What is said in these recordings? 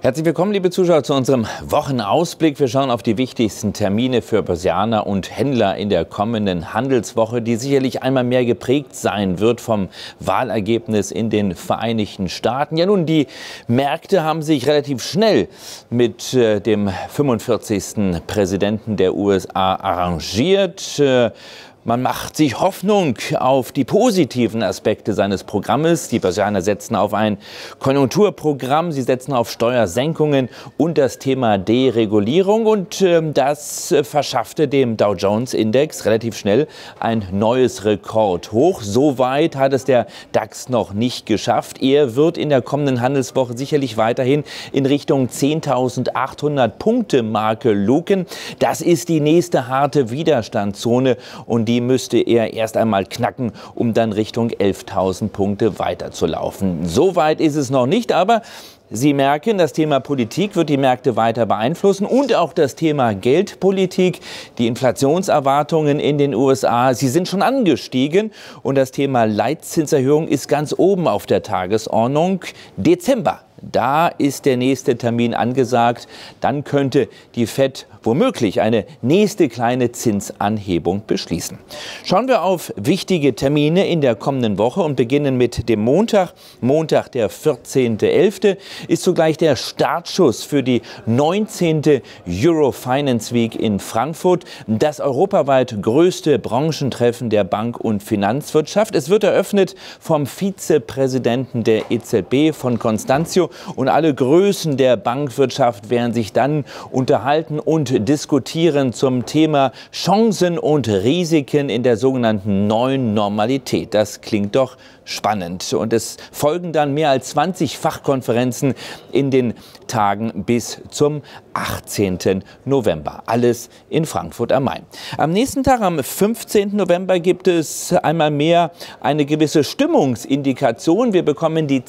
Herzlich willkommen, liebe Zuschauer, zu unserem Wochenausblick. Wir schauen auf die wichtigsten Termine für Börsianer und Händler in der kommenden Handelswoche, die sicherlich einmal mehr geprägt sein wird vom Wahlergebnis in den Vereinigten Staaten. Ja, nun, die Märkte haben sich relativ schnell mit äh, dem 45. Präsidenten der USA arrangiert. Äh, man macht sich Hoffnung auf die positiven Aspekte seines Programmes. Die Börsianer setzen auf ein Konjunkturprogramm, sie setzen auf Steuersenkungen und das Thema Deregulierung. Und äh, das verschaffte dem Dow Jones Index relativ schnell ein neues Rekordhoch. So weit hat es der DAX noch nicht geschafft. Er wird in der kommenden Handelswoche sicherlich weiterhin in Richtung 10.800 Punkte Marke luken. Das ist die nächste harte Widerstandszone und die müsste er erst einmal knacken, um dann Richtung 11.000 Punkte weiterzulaufen. So weit ist es noch nicht, aber Sie merken, das Thema Politik wird die Märkte weiter beeinflussen und auch das Thema Geldpolitik, die Inflationserwartungen in den USA, sie sind schon angestiegen und das Thema Leitzinserhöhung ist ganz oben auf der Tagesordnung. Dezember da ist der nächste Termin angesagt. Dann könnte die FED womöglich eine nächste kleine Zinsanhebung beschließen. Schauen wir auf wichtige Termine in der kommenden Woche und beginnen mit dem Montag. Montag, der 14.11. ist zugleich der Startschuss für die 19. Euro Finance Week in Frankfurt, das europaweit größte Branchentreffen der Bank- und Finanzwirtschaft. Es wird eröffnet vom Vizepräsidenten der EZB von Constantio und alle Größen der Bankwirtschaft werden sich dann unterhalten und diskutieren zum Thema Chancen und Risiken in der sogenannten neuen Normalität. Das klingt doch spannend. Und es folgen dann mehr als 20 Fachkonferenzen in den Tagen bis zum 18. November. Alles in Frankfurt am Main. Am nächsten Tag, am 15. November, gibt es einmal mehr eine gewisse Stimmungsindikation. Wir bekommen die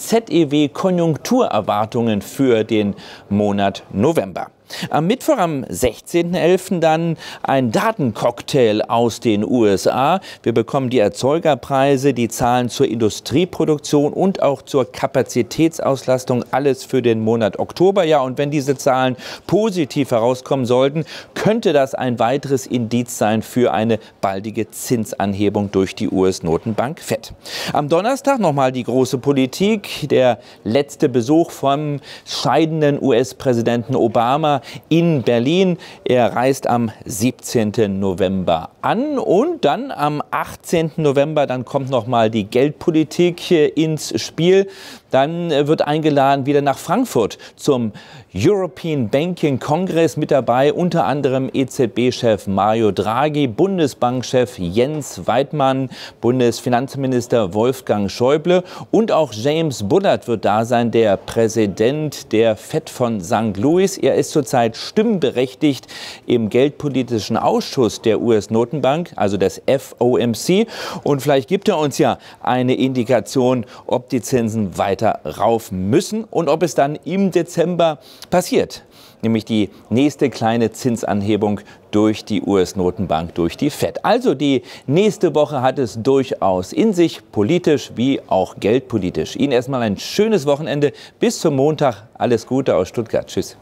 Konjunkturerwartungen für den Monat November. Am Mittwoch, am 16.11. dann ein Datencocktail aus den USA. Wir bekommen die Erzeugerpreise, die Zahlen zur Industrieproduktion und auch zur Kapazitätsauslastung. Alles für den Monat Oktober. Ja, und wenn diese Zahlen positiv herauskommen sollten, könnte das ein weiteres Indiz sein für eine baldige Zinsanhebung durch die US-Notenbank FED. Am Donnerstag nochmal die große Politik. Der letzte Besuch vom scheidenden US-Präsidenten Obama in Berlin. Er reist am 17. November an und dann am 18. November, dann kommt noch mal die Geldpolitik ins Spiel. Dann wird eingeladen wieder nach Frankfurt zum European Banking Congress mit dabei, unter anderem EZB-Chef Mario Draghi, Bundesbankchef Jens Weidmann, Bundesfinanzminister Wolfgang Schäuble und auch James Bullard wird da sein, der Präsident der FED von St. Louis. Er ist zurzeit stimmberechtigt im Geldpolitischen Ausschuss der US-Notenbank, also des FOMC. Und vielleicht gibt er uns ja eine Indikation, ob die Zinsen weiter rauf müssen und ob es dann im Dezember passiert, nämlich die nächste kleine Zinsanhebung durch die US-Notenbank, durch die Fed. Also die nächste Woche hat es durchaus in sich, politisch wie auch geldpolitisch. Ihnen erstmal ein schönes Wochenende. Bis zum Montag. Alles Gute aus Stuttgart. Tschüss.